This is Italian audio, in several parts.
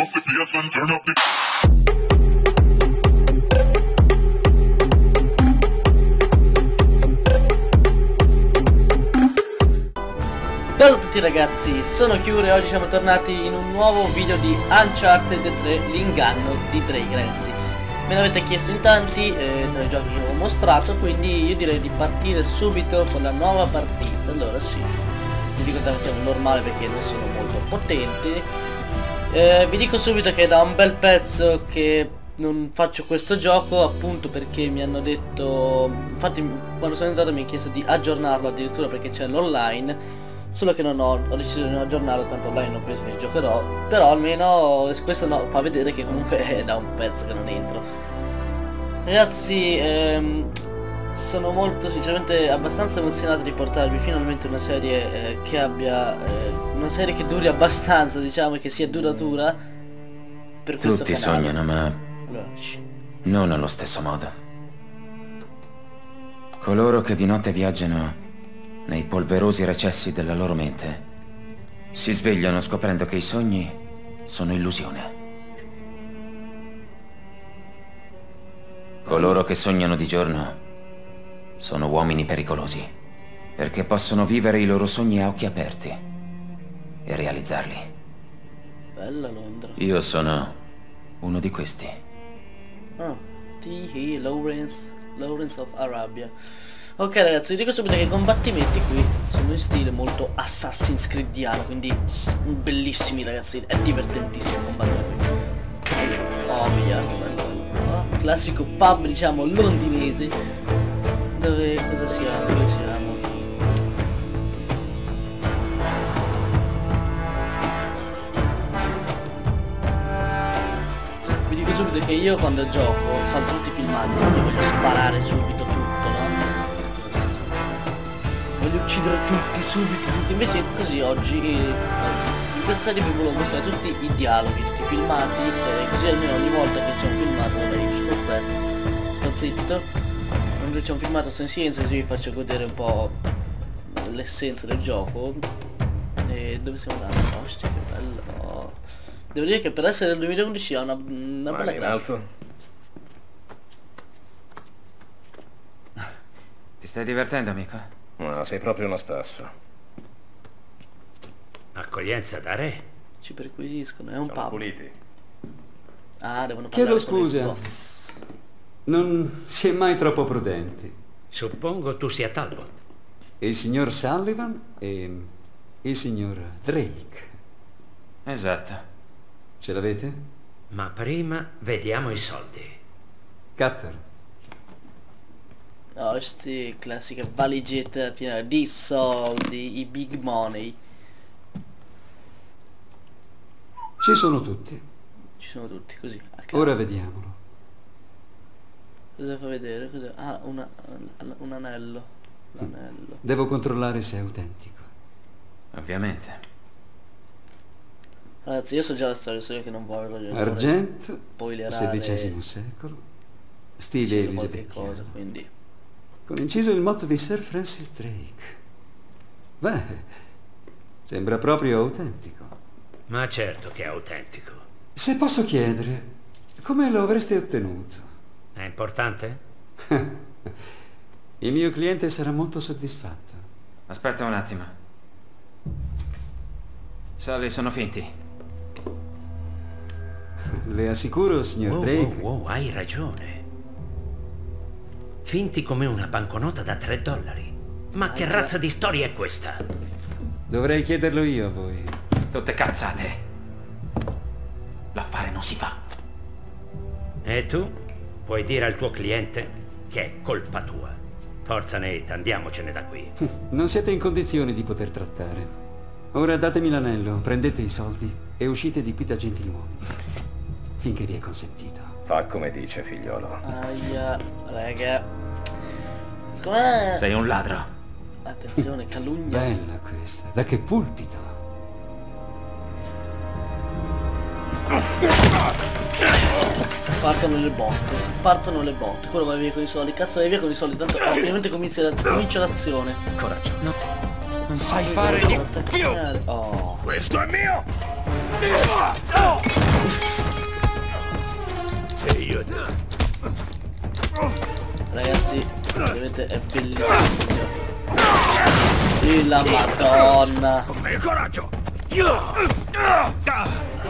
up the bass and turn up the. Ciao a tutti ragazzi, sono Cure e oggi siamo tornati in un nuovo video di Uncharted 3, l'inganno di Drake ragazzi. Me l'avete chiesto in tanti eh, tra i giochi che ho mostrato, quindi io direi di partire subito con la nuova partita. Allora sì, è un normale perché non sono molto potenti. Eh, vi dico subito che da un bel pezzo che non faccio questo gioco appunto perché mi hanno detto infatti quando sono entrato mi hanno chiesto di aggiornarlo addirittura perché c'è l'online Solo che non ho, ho deciso di non aggiornarlo, tanto online non penso che giocherò. Però almeno questo no, fa vedere che comunque è da un pezzo che non entro. Ragazzi, ehm, sono molto sinceramente abbastanza emozionato di portarvi finalmente una serie eh, che abbia eh, una serie che duri abbastanza, diciamo, e che sia duratura. Per questo Tutti canale. sognano, ma Allora, non allo stesso modo. Coloro che di notte viaggiano nei polverosi recessi della loro mente si svegliano scoprendo che i sogni sono illusione. Coloro che sognano di giorno sono uomini pericolosi, perché possono vivere i loro sogni a occhi aperti e realizzarli. Bella Londra. Io sono uno di questi. Ah, T.E. Lawrence, Lawrence of Arabia. Ok ragazzi, vi dico subito che i combattimenti qui sono in stile molto Assassin's Creediano, quindi bellissimi ragazzi, è divertentissimo combattere qui. Oh, miliardo, bello. bello. Ah, Classico pub, diciamo, londinese. Dove cosa siamo? Dove siamo? Vi dico subito che io quando gioco salto tutti i filmati perché voglio sparare subito tutto, no? Voglio uccidere tutti subito, tutti. Invece così oggi, in questa serie vi volevo mostrare tutti i dialoghi, tutti i filmati, eh, così almeno ogni volta che un filmato, zitto, sto zitto, quando c'è un filmato silenzio così vi faccio godere un po' l'essenza del gioco. E dove stiamo andando? Ostia che bello. Oh. Devo dire che per essere del 2011 ha una, una bella in grafica. alto. Ti stai divertendo, amico? No, sei proprio uno spasso. Accoglienza da re? Ci perquisiscono, è un Siamo pub. puliti. Ah, devono Chiedo parlare con il scusa. Non si è mai troppo prudenti. Suppongo tu sia Talbot. Il signor Sullivan e il signor Drake. Esatto. Ce l'avete? Ma prima vediamo i soldi. Cutter. Oh, sti classiche valigette piene di soldi, i big money. Ci sono tutti. Ci sono tutti, così. Ora vediamolo. Cosa fa vedere? Cos'è? Ah, una- un anello. L'anello. Devo controllare se è autentico. Ovviamente. Ragazzi, io so già la storia, so io che non voglio spoilerare XVI secolo, stile elisabettiano. cosa, quindi. Con inciso il motto di Sir Francis Drake. Beh, sembra proprio autentico. Ma certo che è autentico. Se posso chiedere, come lo avreste ottenuto? È importante? Il mio cliente sarà molto soddisfatto. Aspetta un attimo. Soldi sono finti. Le assicuro, signor Wow, Drake, wow, wow, hai ragione. Finti come una banconota da 3 dollari. Ma che Ah, già. razza di storia è questa? dovrei chiederlo io a voi. Tutte cazzate. L'affare non si fa. E tu? Puoi dire al tuo cliente che è colpa tua. Forza Nate, andiamocene da qui. Non siete in condizioni di poter trattare. Ora datemi l'anello, prendete i soldi e uscite di qui da gentiluomini. Finché vi è consentito. Fa come dice, figliolo. Aia, raga. Me... Sei un ladro. Attenzione, calunnia. Bella questa. Da che pulpito. Partono le botte, partono le botte, quello va via con i soldi, cazzo vai via con i soldi, tanto ovviamente comincia, la- comincia l'azione. Coraggio. No. Non sai fare di più! Oh, Questo è mio! Ragazzi, vedete, è bellissimo. Sì, la madonna. Con me, coraggio!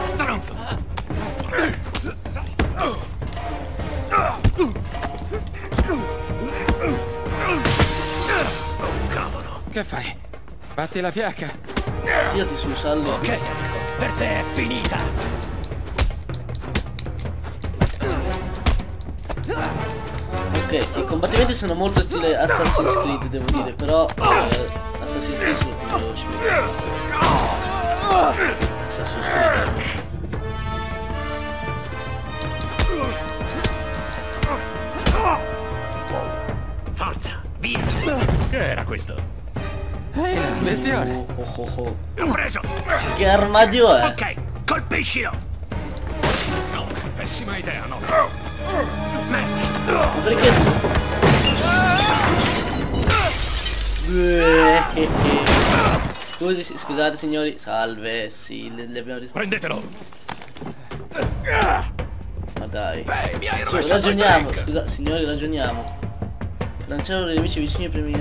Stronzo! Che fai? Batti la fiacca? Tirati su, Sally. Ok, amico, per te è finita! Ok, i combattimenti sono molto stile Assassin's Creed, devo dire, però eh, Assassin's Creed sono più veloci. Assassin's Creed. Forza, via! Che era questo? Bestione! Oh, oh, oh. L'ho preso! Che armadio è? Ok, colpiscilo! No, pessima idea, no! Merda! Perché... Eh, Scusi, scusate signori, salve, sì, le, le abbiamo dist- Prendetelo! Ma dai. Beh, mi hai Su, ragioniamo, scusa, signori, ragioniamo. Lanciamo dei nemici vicini ai primi.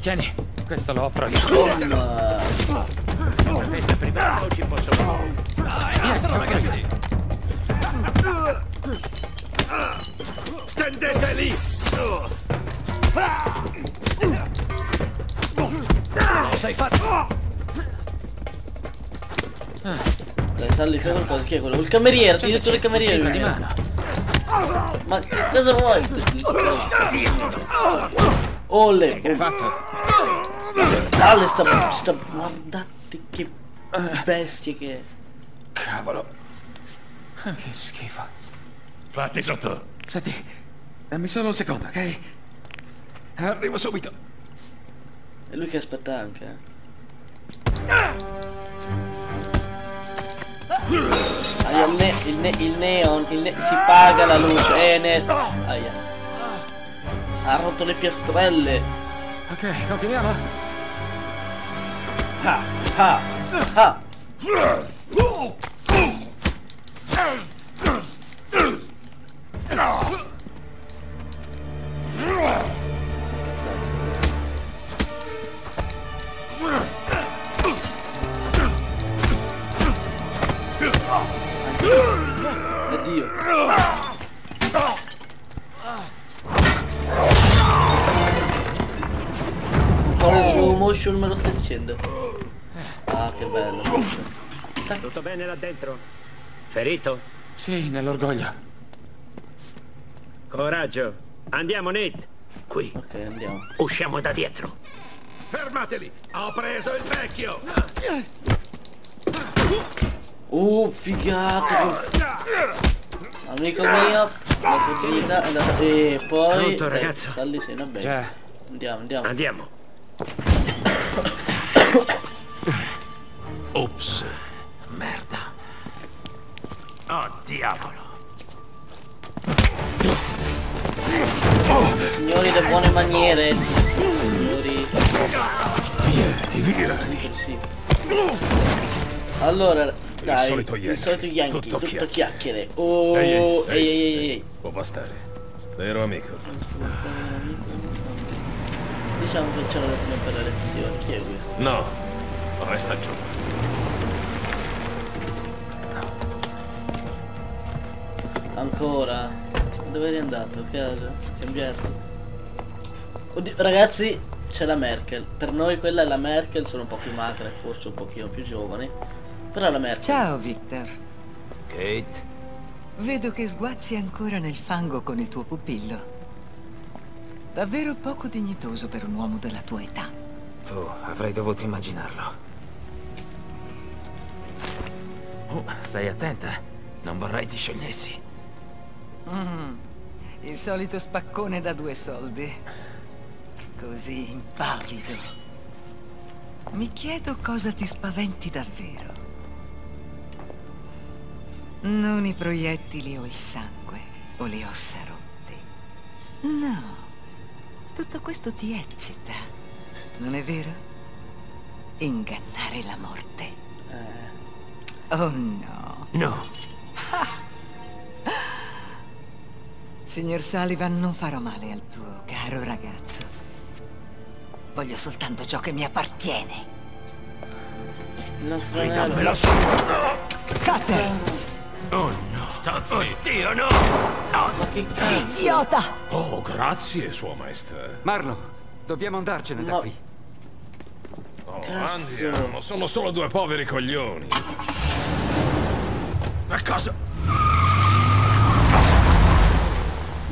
Tieni, questo lo offro io. Ma... Questa prima non ci posso Dai, nostro ragazzi! Fai qualcosa. Chi è quello? Il cameriere, il direttore cameriere. Portata di mano. Ma che cosa vuoi? Ole, Che fatto? Sally sta, sta... Guardate che bestie che è. Cavolo. Ah, Che schifo. Fatti sotto! Senti, dammi solo un secondo, ok? Arrivo subito. E lui che aspetta anche, eh. Aia, il, ne- il, ne- il neon, il ne- si paga la luce, eh, ne- Aia. Ha rotto le piastrelle. Ok, continuiamo. Ah, ah, ah. Dicendo? Ah, che bello. Tutto bene là dentro? Ferito? Sì, nell'orgoglio. Coraggio! Andiamo, Nate! Qui, Ok, andiamo. usciamo da dietro! Fermateli! Ho preso il vecchio! Uh, figato! Amico mio, la tua utilità è andata... E poi... Pronto, dai, ragazzo? Salli, sei una bestia. Andiamo, andiamo. Andiamo! Ops! Merda! Oh, diavolo! Signori, le buone maniere. Signori. Vieni! Sì, sì. Allora, dai, solito il Yankee. solito Yankee, Tutto tutto, chiacchiere. chiacchiere. Oh, Ehi, ehi, ehi, ehi, ehi, ehi. Può bastare. Vero amico? Diciamo che c'era dato una bella lezione. Chi è questo? No. Resta giù. Ancora? Dove eri andato? A casa? Cambiato? Oddio, ragazzi, c'è la Merkel. Per noi quella è la Merkel, sono un po' più magra e forse un pochino più giovane. Però la Merkel. Ciao, Victor. Kate? Vedo che sguazzi ancora nel fango con il tuo pupillo. Davvero poco dignitoso per un uomo della tua età. Tu avrei dovuto immaginarlo. Oh, stai attenta. Non vorrei ti sciogliessi. Mm, il solito spaccone da due soldi. Così impavido. Mi chiedo cosa ti spaventi davvero. Non i proiettili o il sangue. o li ossa rotte. No, tutto questo ti eccita, non è vero? Ingannare la morte. Oh no. No. Signor Sullivan, non farò male al tuo caro ragazzo. Voglio soltanto ciò che mi appartiene. nostro Ridammela anello. su. Cutter! Oh no. Sta zitto. Oddio, no. Ma che cazzo? Idiota! Oh, grazie, Sua Maestà. Marlo, dobbiamo andarcene da No. qui. Oh, Cazzo. andiamo, sono solo due poveri coglioni. Ma cosa?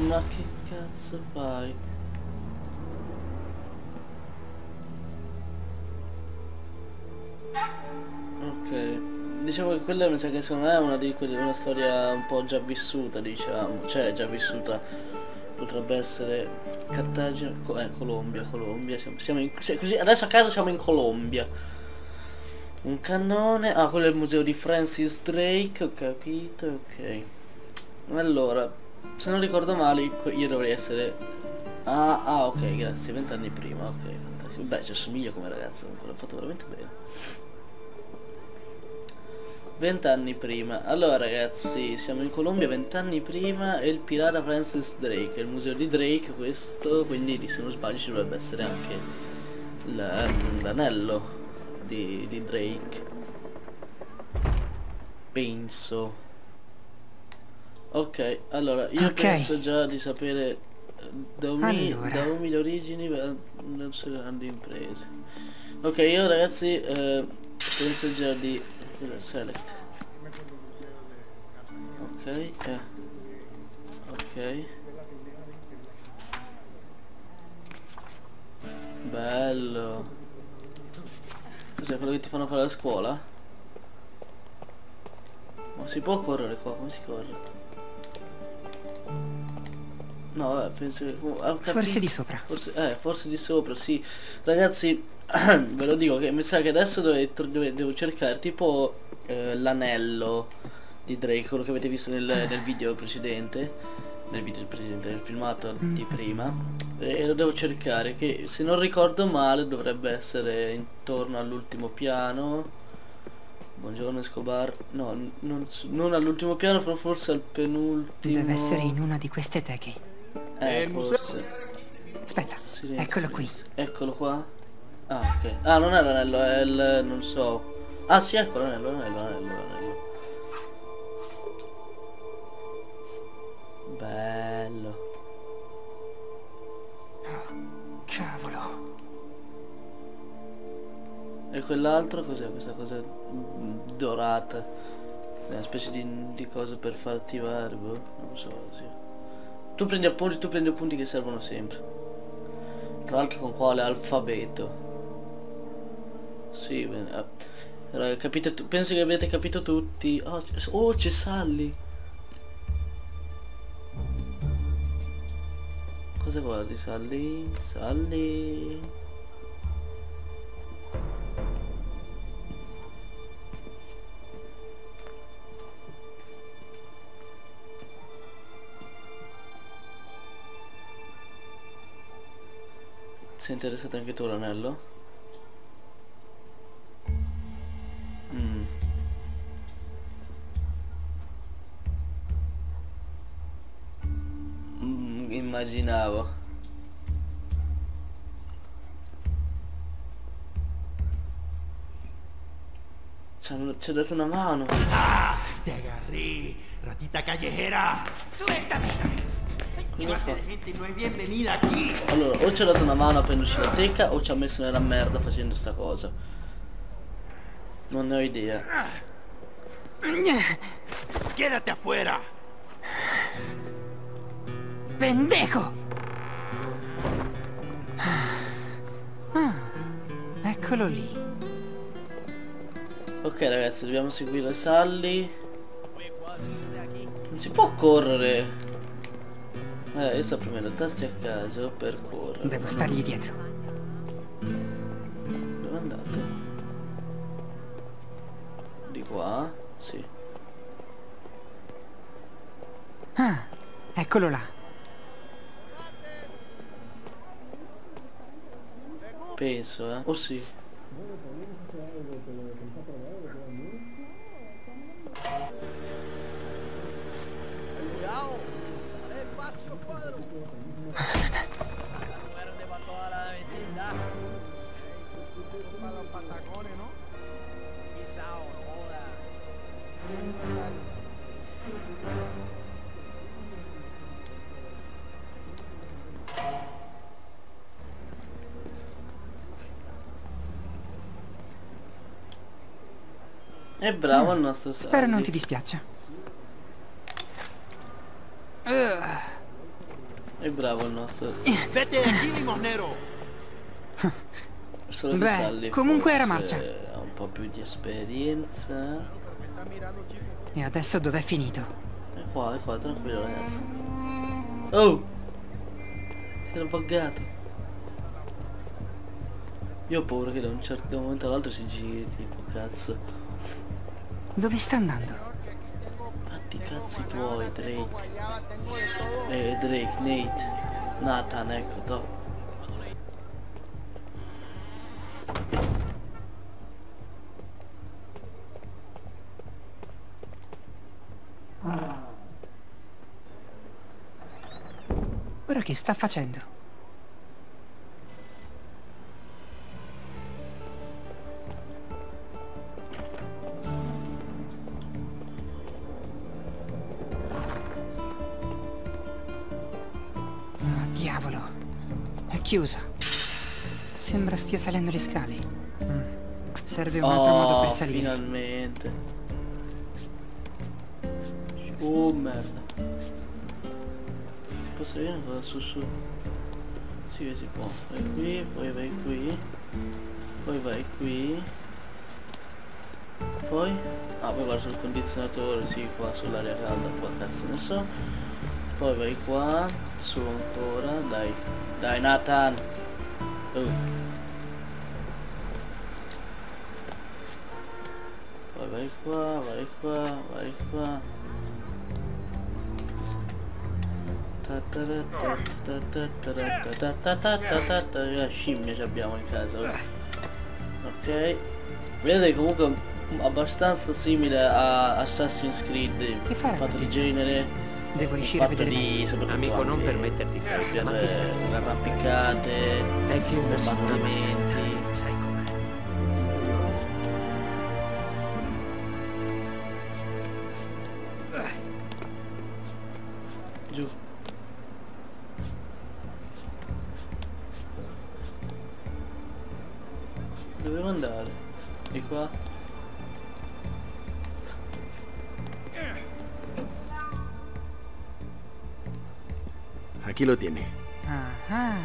Ma che cazzo fai? Ok, diciamo che quella mi sa che secondo me è una di quelle, una storia un po' già vissuta, diciamo, cioè già vissuta, potrebbe essere Cartagine, Co- eh, Colombia, Colombia, siamo, siamo in, così, adesso a caso siamo in Colombia. Un cannone, ah quello è il museo di Francis Drake, ho capito, ok. Allora, se non ricordo male, io dovrei essere... Ah, ah ok, grazie, vent'anni prima, ok, fantastico. Beh, ci assomiglia come ragazzo, comunque l'ha fatto veramente bene. Vent'anni prima. Allora ragazzi, siamo in Colombia vent'anni prima e il pirata Francis Drake, il museo di Drake questo, quindi di- se non sbaglio ci dovrebbe essere anche la- l'anello di, di Drake. Penso. Ok, allora io Ok. penso già di sapere eh, da umi- Allora. da umili origini verso grandi imprese. Ok, io ragazzi eh, penso già di cos'è? select. Ok, eh. Ok. Bello. Cos'è quello che ti fanno fare a scuola? Ma si può correre qua? Come si corre? No, vabbè, penso che... Forse di sopra. Forse, eh, forse di sopra, sì. Ragazzi, ve lo dico che mi sa che adesso dove, dove- devo cercare tipo eh, l'anello di Drake, quello che avete visto nel, nel video precedente. Nel video precedente, nel filmato di prima. E lo devo cercare, che se non ricordo male dovrebbe essere intorno all'ultimo piano. Buongiorno Escobar. No, non, non all'ultimo piano, però forse al penultimo. Deve essere in una di queste teche. Eh, forse. Aspetta, Silenzio, eccolo qui. silenzio. Eccolo qua. Ah, ok. Ah, non è l'anello, è il... non so. Ah, sì, ecco l'anello, l'anello, l'anello, E quell'altro cos'è? Questa cosa dorata. È una specie di, di cosa per far attivare, boh. Non so, sì. Tu prendi appunti, tu prendi appunti che servono sempre. Tra l'altro con quale alfabeto. Sì, bene. ah, allora, capite tu- penso che abbiate capito tutti. Oh, oh, c'è Sally. Cosa guardi Sally? Sally. Sei interessato anche tu all'anello? Mm. Mm, immaginavo. Ci ha dato una mano. Te agarré, ratita callejera. Suéltame. De gente no es bienvenida aquí. Allora, o ci ha dato una mano a prenderci la teca o ci ha messo nella merda facendo sta cosa. Non ne ho idea. Quédate afuera. Pendejo! Ah, eccolo lì. Ok ragazzi, dobbiamo seguire Sally. Non si può correre. Eh, io sto premendo tasti a caso per correre. Devo stargli dietro. Dove andate? Di qua? Sì. Ah, Eccolo là. Penso, eh. Oh sì. È bravo il nostro Spero non Sandy. ti dispiaccia. È bravo il nostro. Vete limonero. Solo Beh, Sally comunque era marcia. Ha un po' più di esperienza. E adesso dov'è finito? È qua, è qua, tranquillo ragazzi. Oh! Si era buggato. Io ho paura che da un certo momento all'altro si giri tipo cazzo. Dove sta andando? Fatti i cazzi tuoi, Drake. Eh, Drake, Nate. Nathan, ecco, to. Ora che sta facendo? Chiusa. Sembra stia salendo le scale. Mm. Serve un altro modo Oh, per salire. finalmente. Oh merda. Si può salire ancora su su. Sì che si può. Vai qui, poi vai qui. Poi vai qui. Poi. Ah, poi guarda sul condizionatore, sì, qua sull'aria calda, qua cazzo ne so. Poi vai qua, su ancora, dai. Dai Nathan! Oh. Poi vai qua, vai qua, vai qua. La scimmia ci abbiamo in casa. oh. Ok. Vedete comunque abbastanza simile a Assassin's Creed. Farai, fatto di genere. Devo riuscire a vedere di soprattutto Amico, non permetterti per troppo, ma ti spero. arrampicate, È che una signora mi sai com'è. Giù. Dovevo andare. Di qua. Aquí lo tiene. Ah, ah.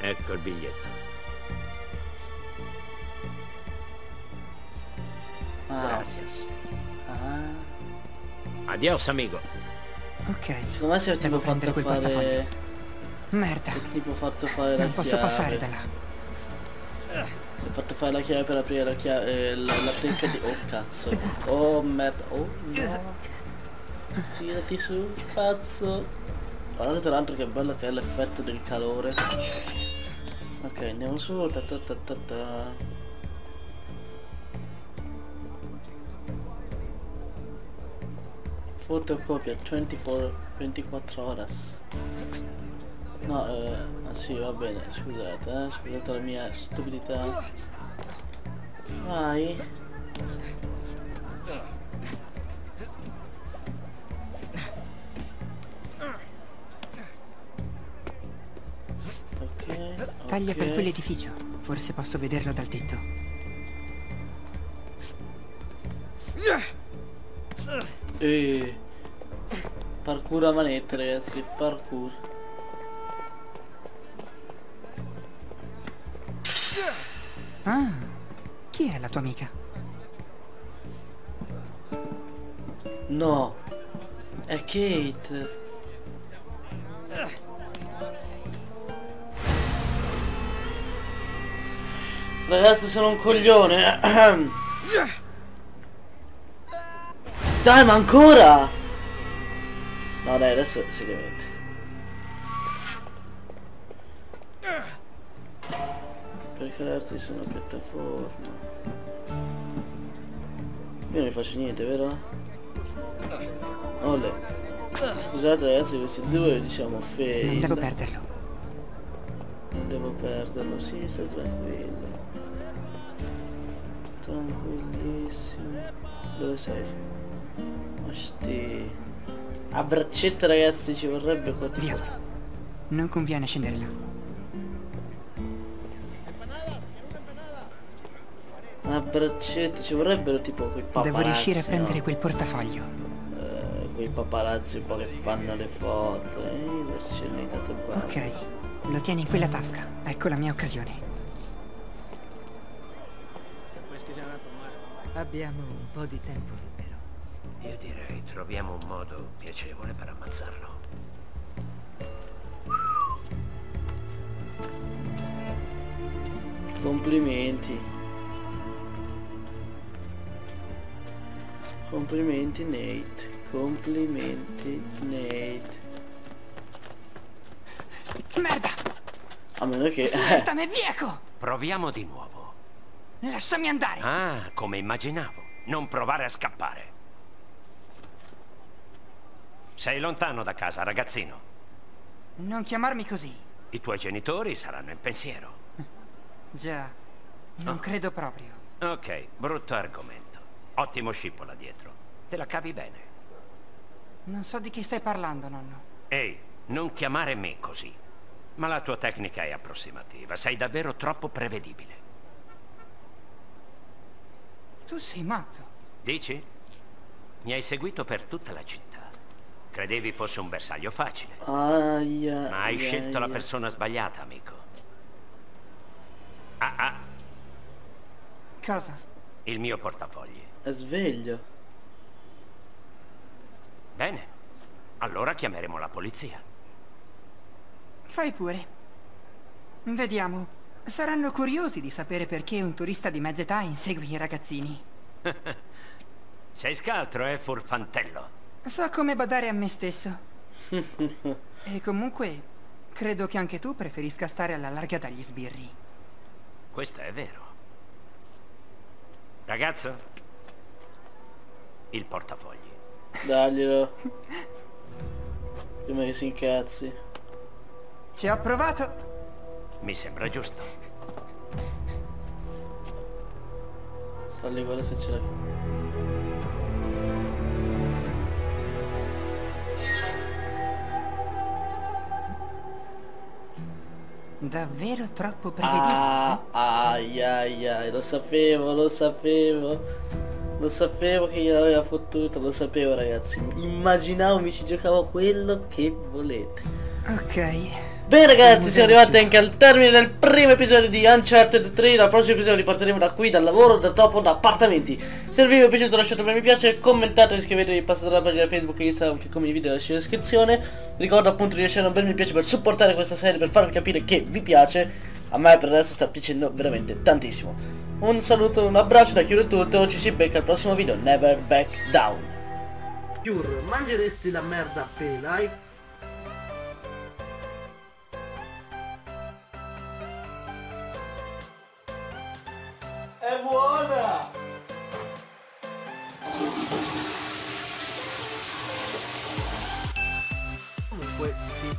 Ecco il biglietto. Ah, Gracias. ah. Adios, amigo. Ok. Secondo me si è tipo fatto quel fare. portafoglio. Merda. È tipo fatto fare la Non posso chiave. passare da là. Si è fatto fare la chiave per aprire la chiave. la, la tecca di. Oh cazzo. Oh merda. Oh no. Tirati su, cazzo. Guardate tra l'altro che bello che è l'effetto del calore. Ok, andiamo su. Ta ta ta ta ta. Fotocopia 24, 24 horas. No, eh, ah, sì, va bene, scusate, eh, scusate la mia stupidità. Vai. Taglia per ok. quell'edificio. Forse posso vederlo dal tetto. E... Parkour a manetta ragazzi, parkour. Ah, chi è la tua amica? No, è Kate. Ragazzi sono un coglione. Dai ma ancora! No dai, adesso seriamente. Per crearti su una piattaforma. Io non ne faccio niente, vero? Ole. Scusate ragazzi, questi due diciamo fail. Non devo perderlo. Non devo perderlo, sì, sta tranquillo. Tranquillissimo. Dove sei? Ma sti... A braccetto ragazzi ci vorrebbe qua tipo... Diavolo. Non conviene scendere là. A braccetto ci vorrebbero tipo quei paparazzi. Devo riuscire a prendere no? quel portafoglio. Eh, quei paparazzi un po' che fanno le foto. Eh. Ok. Lo tieni in quella tasca. Ecco la mia occasione. Abbiamo un po' di tempo libero. Io direi troviamo un modo piacevole per ammazzarlo. Complimenti. Complimenti Nate. Complimenti Nate. Merda! A meno che... Smettame, vieco! Proviamo di nuovo. Lasciami andare! Ah, come immaginavo. Non provare a scappare. Sei lontano da casa, ragazzino. Non chiamarmi così. I tuoi genitori saranno in pensiero. Già. Non credo proprio. Ok, brutto argomento. Ottimo scippo là dietro. Te la cavi bene. Non so di chi stai parlando, nonno. Ehi, non chiamare me così. Ma la tua tecnica è approssimativa. Sei davvero troppo prevedibile. Tu sei matto. Dici? Mi hai seguito per tutta la città. Credevi fosse un bersaglio facile. Aia, Ma hai aia, scelto la aia. persona sbagliata, amico. Ah, ah, Cosa? il mio portafogli. È sveglio. Bene. Allora chiameremo la polizia. Fai pure. Vediamo. Saranno curiosi di sapere perché un turista di mezza età insegue i ragazzini. Sei scaltro, eh, furfantello? So come badare a me stesso. e comunque, credo che anche tu preferisca stare alla larga dagli sbirri. Questo è vero. Ragazzo? Il portafogli. Daglielo. Prima che si incazzi. Ci ho provato. Mi sembra giusto. Salli guarda se ce l'hai. Davvero troppo prevedibile. Ah, ai ai ai, lo sapevo, lo sapevo. Lo sapevo che gliel'aveva fottuto, lo sapevo ragazzi. Immaginavo mi ci giocavo quello che volete. Ok. Bene ragazzi, siamo arrivati anche al termine del primo episodio di Uncharted 3 Dal prossimo episodio ripartiremo da qui, dal lavoro, da topo, da appartamenti. Se il video vi è piaciuto lasciate un bel mi piace, commentate, iscrivetevi, passate alla pagina Facebook e Instagram che come i video lascio in descrizione. Ricordo appunto di lasciare un bel mi piace per supportare questa serie, per farvi capire che vi piace. A me per adesso sta piacendo veramente tantissimo. Un saluto, un abbraccio da chiudere tutto, ci si becca al prossimo video, never back down. Cure, mangeresti la merda a pela? È buona! Comunque sì.